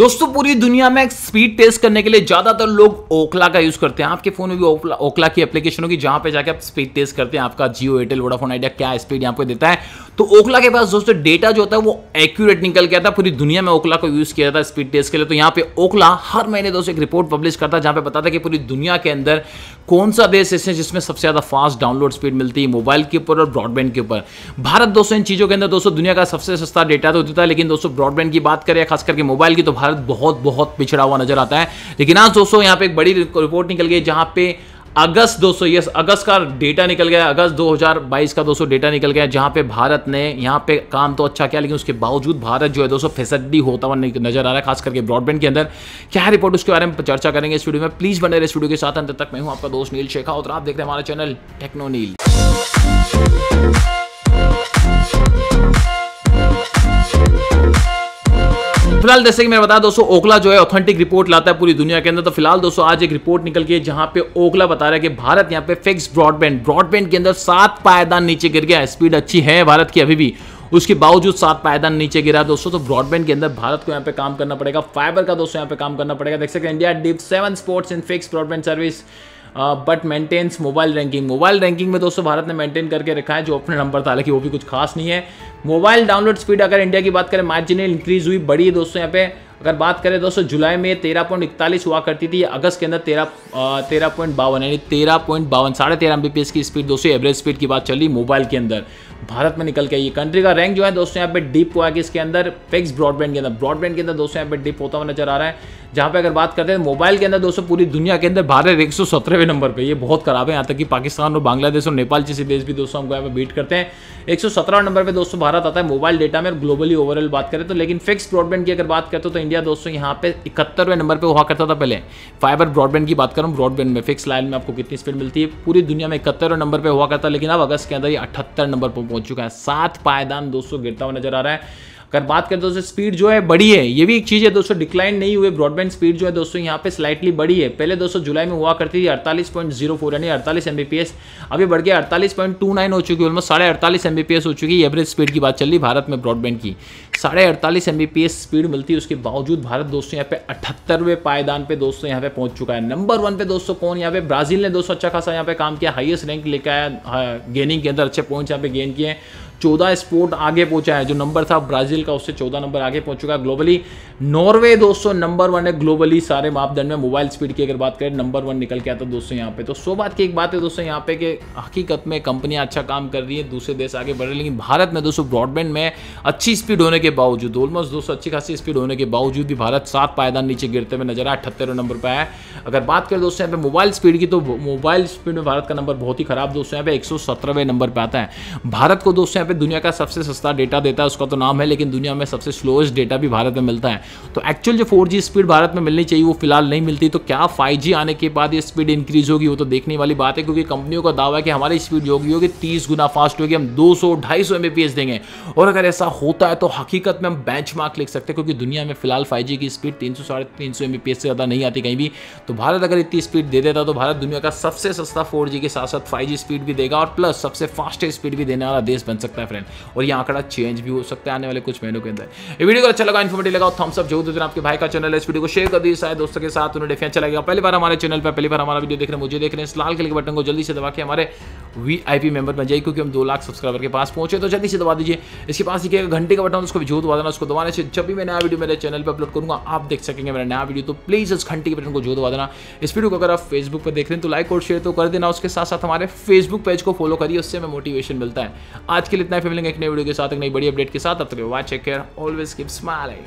दोस्तों, पूरी दुनिया में स्पीड टेस्ट करने के लिए ज़्यादातर लोग ओखला का यूज़ करते हैं। आपके फ़ोन में भी ओखला की एप्लीकेशन होगी, जहाँ पे जाके आप स्पीड टेस्ट करते हैं। आपका जियो एयरटेल वोडाफोन आइडिया क्या स्पीड यहाँ पे देता है? तो ओखला के पास दोस्तों डेटा जो होता है, वो एक्यूरेट निकल गया था पूरी दुनिया में ओखला को यूज़ किया जाता है स्पीड टेस्ट के लिए। तो यहाँ पे ओखला हर महीने दोस्तों, एक रिपोर्ट पब्लिश करता है, जहाँ पे बताता है कि पूरी दुनिया के अंदर कौन सा देश ऐसे जिसमें सबसे ज़्यादा फास्ट डाउनलोड स्पीड मिलती है मोबाइल के ऊपर और ब्रॉडबैंड के ऊपर। भारत दोस्तों, इन चीज़ों के अंदर दोस्तों, दुनिया का सबसे सस्ता डेटा तो देता है, लेकिन दोस्तों ब्रॉडबैंड की बात करें, खास करके मोबाइल की तो भारत बहुत बहुत पिछड़ा हुआ नज़र आता है। लेकिन आज दोस्तों, यहाँ पे एक बड़ी रिपोर्ट निकल गई जहाँ पे अगस्त 200 यस अगस्त का डेटा निकल गया, अगस्त 2022 का 200 डेटा निकल गया, जहाँ पे भारत ने यहाँ पे काम तो अच्छा किया, लेकिन उसके बावजूद भारत जो है दोस्तों फैसिलिटी होता हुआ नज़र आ रहा है, खास करके ब्रॉडबैंड के अंदर। क्या रिपोर्ट उसके बारे में चर्चा करेंगे इस वीडियो में। प्लीज़ बने रहे इस वीडियो के साथ। अंत तक मैं हूँ आपका दोस्त नील शेखा और आप देख रहे हैं हमारा चैनल टेक्नो नील फ़िलहाल जैसे कि मैं बता दोस्तों ओकला जो है ऑथेंटिक रिपोर्ट लाता है पूरी दुनिया के अंदर। तो फ़िलहाल, दोस्तों, आज एक रिपोर्ट निकल के जहाँ पे ओकला बता रहा है कि भारत यहाँ पे फिक्स ब्रॉडबैंड ब्रॉडबैंड के अंदर सात पायदान नीचे गिर गया स्पीड अच्छी है भारत की अभी भी। उसके बावजूद सात पायदान नीचे गिरा दोस्तों तो ब्रॉडबैंड के अंदर भारत को यहाँ पे काम करना पड़ेगा। फाइबर का, दोस्तों, यहाँ पे काम करना पड़ेगा। देख सकते हैं India dip seven sports in fix broadband service but maintenance mobile ranking mobile ranking में दोस्तों भारत ने मेंटेन करके रखा है, जो अपने नंबर था, हालाँकि वो भी कुछ खास नहीं है। मोबाइल डाउनलोड स्पीड अगर इंडिया की बात करें मार्जिनल इंक्रीज हुई, बड़ी है दोस्तों यहाँ पे। अगर बात करें दोस्तों, जुलाई में तेरह पॉइंट इकतालीस हुआ करती थी, अगस्त के अंदर तेरह तेरह पॉइंट बावन, यानी तेरह पॉइंट बावन, साढ़े तेरह एम की स्पीड दोस्तों एवरेज स्पीड की बात चली मोबाइल के अंदर। भारत में निकल के ये कंट्री का रैंक जो है दोस्तों यहाँ पे डिप हुआ कि इसके अंदर फिक्स ब्रॉडबैंड के अंदर। ब्रॉडबैंड के अंदर दोस्तों यहाँ पे डिप होता हुआ नज़र आ रहा है। जहाँ पे अगर बात करते हैं मोबाइल के अंदर दोस्तों पूरी दुनिया के अंदर भारत एक नंबर पे। ये बहुत खराब है। यहाँ तक कि पाकिस्तान और बांग्लादेश और नेपाल जैसे देश भी दोस्तों हमको यहाँ पे बीट करते हैं। एक सौ सत्रह नंबर पे दोस्तों भारत आता है मोबाइल डेटा में। ग्लोबली ओवरऑल बात करें तो लेकिन फिक्स ब्रॉडबैंड की अगर बात करते हो तो इंडिया दोस्तों यहाँ पे इकहत्तरवें नंबर पर हुआ करता था पहले। फाइबर ब्रॉडबैंड की बात करूँ ब्रॉडबैंड में फिक्स लाइन में आपको कितनी स्पीड मिलती है? पूरी दुनिया में इकहत्तरवें नंबर पर हुआ करता लेकिन अब अगस्त के अंदर ये अठहत्तर नंबर पर पहुँच चुका है। सात पायदान दोस्तों गिरता हुआ नज़र आ रहा है। अगर बात करें दोस्तों स्पीड जो है बड़ी है, ये भी एक चीज़ है दोस्तों डिक्लाइन नहीं हुए ब्रॉडबैंड स्पीड जो है दोस्तों, यहाँ पे स्लाइटली बड़ी है। पहले दोस्तों, जुलाई में हुआ करती थी अड़तालीस पॉइंट ज़ीरो फोर, यानी अड़तालीस एमबीपीएस अभी बढ़ गया, अड़तालीस पॉइंट टू नाइन हो चुकी है ऑलमोस्ट साढ़े अड़तालीस एमबीपीएस हो चुकी है एवरेज स्पीड की बात चल रही भारत में ब्रॉडबैंड की। साढ़े अड़तालीस एमबीपीएस स्पीड मिलती है, उसके बावजूद भारत दोस्तों, यहाँ पे अठहत्तरवें पायदान पे दोस्तों यहाँ पे पहुँच चुका है। नंबर वन पे दोस्तों कौन? यहाँ पे ब्राज़ील ने दोस्तों अच्छा खासा यहाँ पे काम किया हाईएस्ट रैंक लेकर आया गेनिंग के अंदर अच्छे पॉइंट्स यहाँ पे गेन किए चौदह स्पोर्ट आगे पहुँचा है। जो नंबर था ब्राज़ील का, उससे चौदह नंबर आगे पहुँच चुका है ग्लोबली नॉर्वे दोस्तों नंबर वन है ग्लोबली सारे मापदंड में। मोबाइल स्पीड की अगर बात करें नंबर वन निकल के आता है दोस्तों यहाँ पे। तो सो बात की एक बात है दोस्तों यहाँ पे कि हकीकत में कंपनियाँ अच्छा काम कर रही है, दूसरे देश आगे बढ़ रहे लेकिन भारत में दोस्तों ब्रॉडबैंड में अच्छी स्पीड होने के बावजूद ऑलमोस्ट दोस्तों अच्छी खासी स्पीड होने के बावजूद भी भारत सात पायदान नीचे गिरते हुए नज़र आया अठहत्तर नंबर पर आया अगर बात करें दोस्तों यहाँ पे मोबाइल स्पीड की तो मोबाइल स्पीड में भारत का नंबर बहुत ही खराब दोस्तों यहाँ पे एक नंबर पर आता है। भारत को दोस्तों यहाँ पे दुनिया का सबसे सस्ता डेटा देता है, उसका तो नाम है, लेकिन दुनिया में सबसे स्लोएस्ट डेटा भी भारत में मिलता है। तो एक्चुअल जो फोर स्पीड भारत में मिलनी चाहिए, वो फ़िलहाल नहीं मिलती तो क्या फाइव आने के बाद ये स्पीड इंक्रीज होगी, वो तो देखने वाली बात है, क्योंकि कंपनियों का दावा है कि हमारी स्पीड जो होगी होगी तीस गुना फास्ट होगी, हम दो सौ ढाई सौ देंगे। और अगर ऐसा होता है तो हकीकत में हम बेंच लिख सकते हैं, क्योंकि दुनिया में फ़िलहाल फाइव की स्पीड तीन सौ साढ़े तीन सौ से ज़्यादा नहीं आती कहीं भी। तो भारत अगर इतनी स्पीड दे देता तो भारत दुनिया का सबसे सस्ता फोर के साथ साथ फाइव स्पीड भी देगा, और प्लस सबसे फास्टेस्ट स्पीड भी देने वाला देश बन सकता है। फ्रेंड और ये आंकड़ा चेंज भी हो सकता है आने वाले कुछ महीनों के अंदर. ये वीडियो को अच्छा लगा इन्फॉर्मेटिव लगा थम्स अप जो तो आपके भाई का चैनल है। इस वीडियो को शेयर कर शायद दोस्तों के साथ उन्हें डिफेंस अच्छा लगेगा पहली बार हमारे चैनल पर पहली बार हमारा वीडियो देख रहे हैं, मुझे देख रहे हैं। लाल कलर के बटन को जल्दी से दबा के हमारे वी आई मेंबर बन जाइए, क्योंकि हम दो लाख सब्सक्राइबर के पास पहुँचे तो जल्दी से दबा दीजिए। इसके पास एक घंटे का बटन उसको भी जो दबा देना, उसको दबाने से जब भी मैं नया वीडियो मेरे चैनल पर अपलोड करूँगा, आप देख सकेंगे मेरा नया वीडियो तो प्लीज़ इस घंटे के बटन को जो दबा देना। इस वीडियो को अगर आप फेसबुक पर देख रहे हैं तो लाइक और शेयर तो कर देना, उसके साथ साथ हमारे फेसबुक पेज को फॉलो करिए, उससे हमें मोटिवेशन मिलता है। आज के लिए इतना फिर मिलेंगे एक नई वीडियो के साथ, एक नई बड़ी अपडेट के साथ। अब तक watch check care always keep smiling